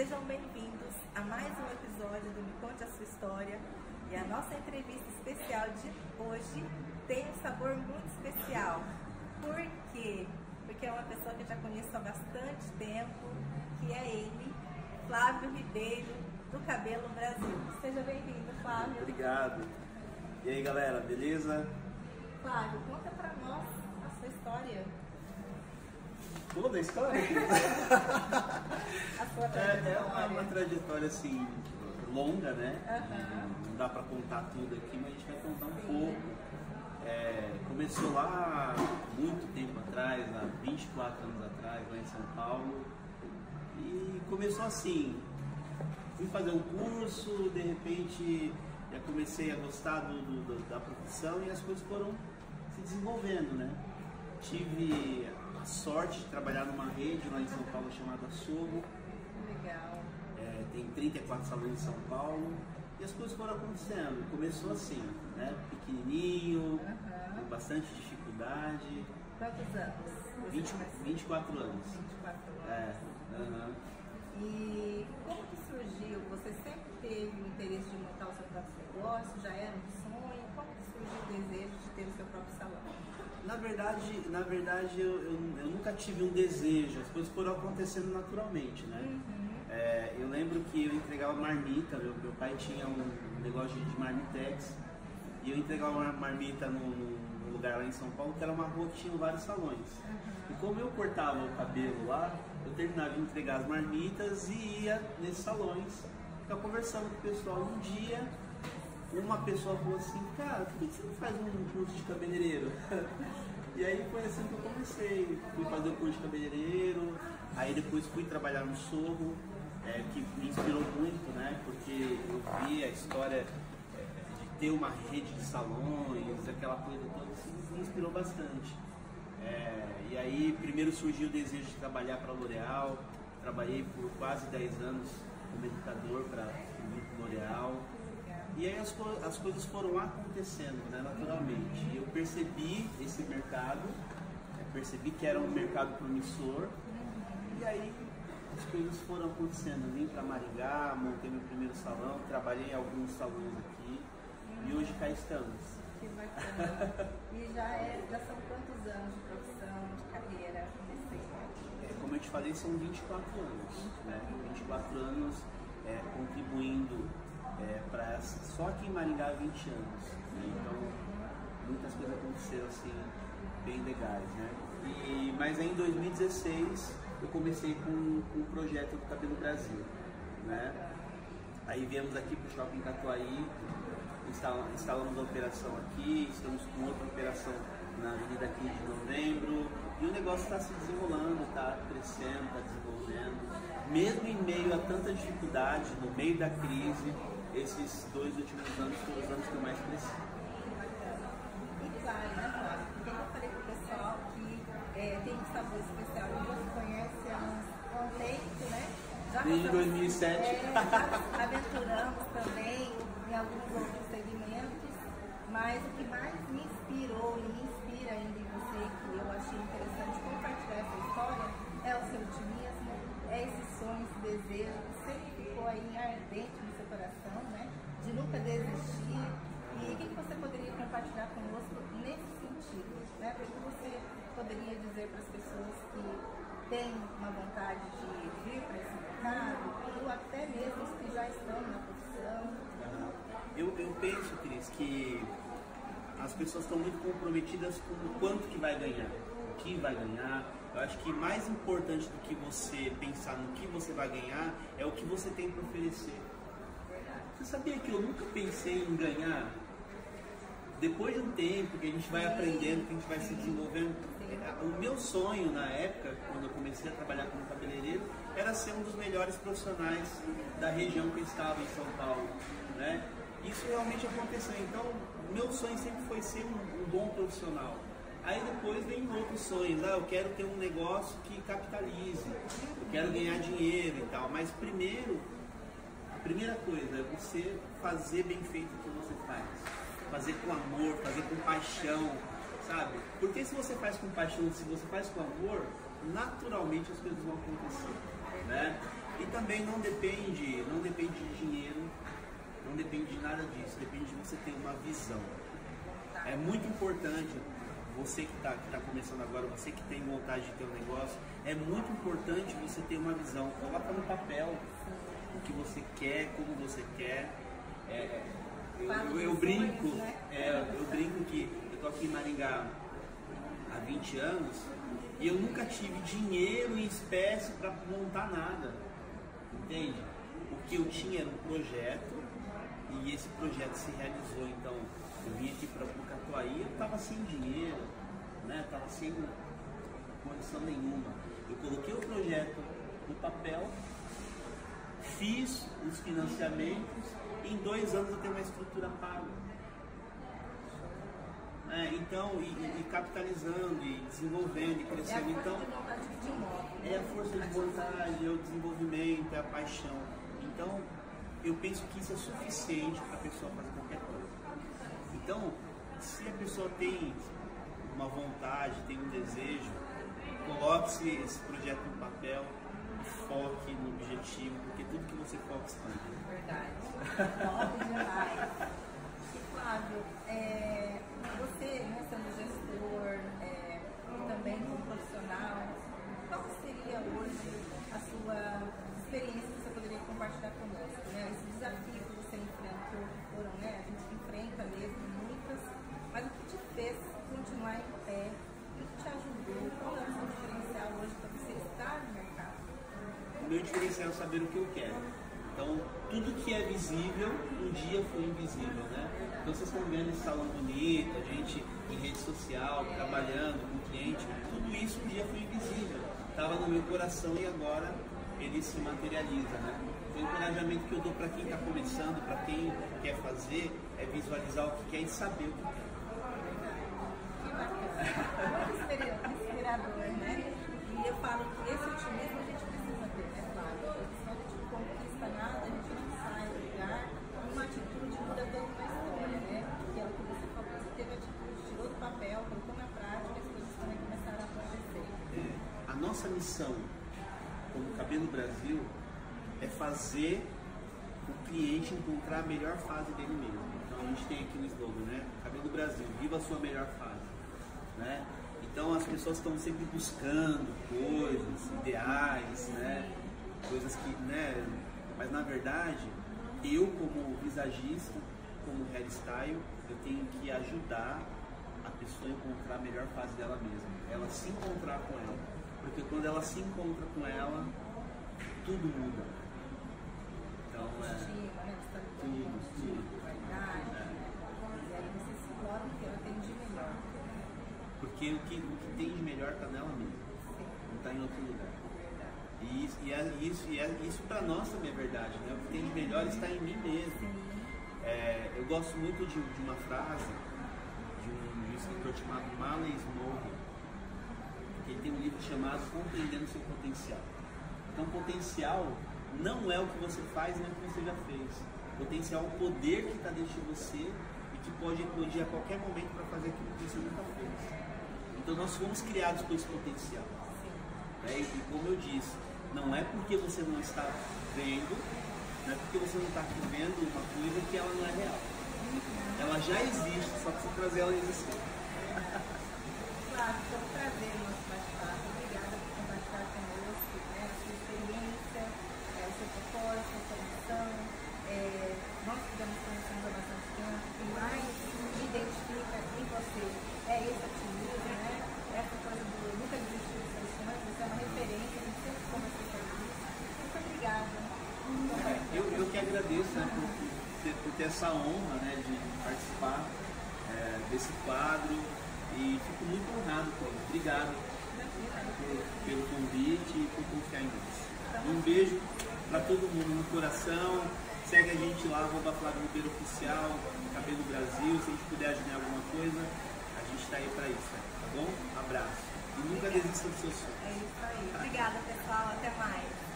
Sejam bem-vindos a mais um episódio do Me Conte a Sua História. E a nossa entrevista especial de hoje tem um sabor muito especial. Por quê? Porque é uma pessoa que eu já conheço há bastante tempo, que é ele, Flávio Ribeiro, do Cabelo Brasil. Seja bem-vindo, Flávio. Obrigado. E aí, galera, beleza? Flávio, conta pra nós a sua história. Toda a história? É, é uma, uma trajetória assim longa, né? Aham. Não dá pra contar tudo aqui, mas a gente vai contar um pouco. É, começou lá muito tempo atrás, há 24 anos atrás, lá em São Paulo. E começou assim, fui fazer um curso, de repente já comecei a gostar do- do- da profissão e as coisas foram se desenvolvendo, né? Tive a sorte de trabalhar numa rede lá em São Paulo chamada Sogo, Legal. é, tem 34 salões em São Paulo e as coisas foram acontecendo. Começou assim, né? Pequenininho, com bastante dificuldade, Quantos anos? você 20, começou? 24 anos. 24 anos. É. E como que surgiu? Você sempre teve o interesse de montar o seu próprio negócio? Já era um sonho? Como surgiu o desejo de ter o seu próprio salão? Na verdade, na verdade eu, eu, eu nunca tive um desejo, as coisas foram acontecendo naturalmente, né? Uhum. É, eu lembro que eu entregava marmita, meu, meu pai tinha um negócio de marmitex e eu entregava uma marmita num, lugar lá em São Paulo que era uma rua que tinha vários salões. E como eu cortava o cabelo lá, eu terminava de entregar as marmitas e ia nesses salões, ficar conversando com o pessoal. Um dia uma pessoa falou assim, cara, por que você não faz um curso de cabeleireiro? E aí foi assim que eu comecei, fui fazer o curso de cabeleireiro, aí depois fui trabalhar no Sorro, é, que me inspirou muito, né? Porque eu vi a história é, de ter uma rede de salões, aquela coisa toda, assim, me inspirou bastante. É, e aí primeiro surgiu o desejo de trabalhar para a L'Oréal, trabalhei por quase 10 anos como educador para o L'Oréal. E aí as, co- as coisas foram acontecendo né, naturalmente. Eu percebi esse mercado, eu percebi que era um mercado promissor. E aí as coisas foram acontecendo. Vim para Maringá, montei meu primeiro salão, trabalhei em alguns salões aqui e hoje cá estamos. Que bacana. E já, é, já são quantos anos de profissão, de carreira É, como eu te falei, são 24 anos. Né? 24 anos é, contribuindo para só aqui em Maringá há 20 anos. né? Então muitas coisas aconteceram assim bem legais. Né? E, mas aí em 2016 eu comecei com, com o projeto do Cabelo Brasil. Né? Aí viemos aqui para o Shopping Catuaí, instala- instalamos a operação aqui, estamos com outra operação na Avenida 15 de Novembro e o negócio está se desenrolando, está crescendo, está desenvolvendo. Mesmo em meio a tanta dificuldade, no meio da crise, esses dois últimos anos foram os anos que eu mais cresci. E claro, né, Flávio? Porque eu falei pro pessoal que é, tem um sabor especial. Você conhece há há um tempo, né? Já Desde passamos- 2007. É, já aventuramos também em alguns outros segmentos, mas o que mais me inspirou e De nunca desistir. E o que que você poderia compartilhar conosco nesse sentido? Né? O que você poderia dizer para as pessoas que têm uma vontade de vir para esse mercado, ou até mesmo os que já estão na profissão? Eu, eu penso, Cris, que as pessoas estão muito comprometidas com o quanto que vai ganhar, o que vai ganhar. Eu acho que mais importante do que você pensar no que você vai ganhar é o que você tem para oferecer. Você sabia que eu nunca pensei em ganhar? Depois de um tempo que a gente vai aprendendo, que a gente vai se desenvolvendo, o meu sonho na época, quando eu comecei a trabalhar como cabeleireiro, era ser um dos melhores profissionais da região que eu estava em São Paulo, né? Isso realmente aconteceu. Então, meu sonho sempre foi ser um, um bom profissional. Aí depois vem outros sonhos. Ah, eu quero ter um negócio que capitalize, eu quero ganhar dinheiro e tal. Mas primeiro, primeira coisa é você fazer bem feito o que você faz. Fazer com amor, fazer com paixão, sabe? Porque se você faz com paixão, se você faz com amor, naturalmente as coisas vão acontecer, né? E também não depende, não depende de dinheiro, não depende de nada disso, depende de você ter uma visão. É muito importante, você que está tá começando agora, você que tem vontade de ter um negócio, é muito importante você ter uma visão. Coloca no papel o que você quer, como você quer. É, eu, eu, eu, brinco, né? é, eu brinco que eu tô aqui em Maringá há 20 anos e eu nunca tive dinheiro em espécie para montar nada. Entende? O que eu tinha era um projeto e esse projeto se realizou. Então, eu vim aqui para o Catuaí, eu estava sem dinheiro, né? Estava sem condição nenhuma. Eu coloquei o projeto no papel, fiz os financiamentos, e em dois anos eu tenho uma estrutura paga. É, então, e, e, capitalizando, e desenvolvendo, e crescendo. É então, é a força de vontade, é o desenvolvimento, é a paixão. Então, eu penso que isso é suficiente para a pessoa fazer qualquer coisa. Então, se a pessoa tem uma vontade, tem um desejo, coloque esse projeto no papel, foque no objetivo, porque tudo que você foca expande. Verdade. Top demais. Flávio, é, você, né, sendo gestor é, e também como profissional, qual seria hoje a sua experiência que você poderia compartilhar conosco? Né? Esse desafio que você enfrentou, que foram, né? A gente enfrenta mesmo muitas, mas o que te fez continuar em pé? O que te ajudou? Qual é o seu diferencial hoje para você estar no mercado? O meu diferencial é saber o que eu quero. Então, tudo que é visível, um dia foi invisível, né? Então vocês estão vendo esse salão bonito, a gente em rede social, trabalhando com cliente, tudo isso um dia foi invisível. Estava no meu coração e agora ele se materializa, né? O encorajamento que eu dou para quem está começando, para quem quer fazer, é visualizar o que quer e saber o que quer. Muito inspirador, né? E eu falo que esse otimismo a gente precisa ter, né, Flávio? Senão a gente não conquista nada, a gente não sai do lugar. Uma atitude muda tanto mais papel, colocou na prática, as coisas também começaram a acontecer. É, a nossa missão como Cabelo Brasil é fazer o cliente encontrar a melhor fase dele mesmo. Então a gente tem aqui no slogan, né? Cabelo Brasil, viva a sua melhor fase. Né? Então as pessoas estão sempre buscando coisas, ideais, né? Coisas que, né? Mas na verdade, eu como visagista, como hairstyle, eu tenho que ajudar a pessoa encontrar a melhor fase dela mesma. Ela se encontrar com ela. Porque quando ela se encontra com ela, tudo muda. Então é. Tudo, tudo. É. E aí você se explora o que ela tem de melhor. Porque o que, o que tem de melhor está nela mesma. Não está em outro lugar. E isso, e é, isso, e é, isso para nós também é verdade, né? O que tem de melhor está em mim mesmo. É, eu gosto muito de, de uma frase escritor chamado Smallwood, que ele tem um livro chamado Compreendendo Seu Potencial. Então, potencial não é o que você faz, nem o que você já fez. Potencial é o poder que está dentro de você e que pode eclodir a qualquer momento para fazer aquilo que você nunca fez. Então, nós fomos criados com esse potencial. É, e como eu disse, não é porque você não está vendo, não é porque você não está vendo uma coisa que ela não é real. Ela já existe, só precisa trazer ela existir. Claro, foi um prazer o nosso bate-papo. Obrigada por compartilhar conosco né, a sua experiência, é, o seu propósito, a sua formação. É, nós fizemos conhecendo há bastante tempo. Que mais me identifica em você é esse otimismo, né? Essa coisa do nunca desistir dos seus sonhos. Você é uma referência, a gente sempre começou a fazer isso. Muito obrigada. Eu, eu que agradeço né, por, ter, por ter essa honra né, de participar é, desse quadro e fico muito honrado com ele. Obrigado pelo convite e por confiar em nós. Um beijo para todo mundo no coração. Segue a gente lá, arroba Flávio Ribeiro Oficial, Cabelo Brasil. Se a gente puder ajudar em alguma coisa, a gente está aí para isso. Tá bom? Abraço. E nunca desista dos seus sonhos. É isso aí. Obrigada, pessoal. Até mais.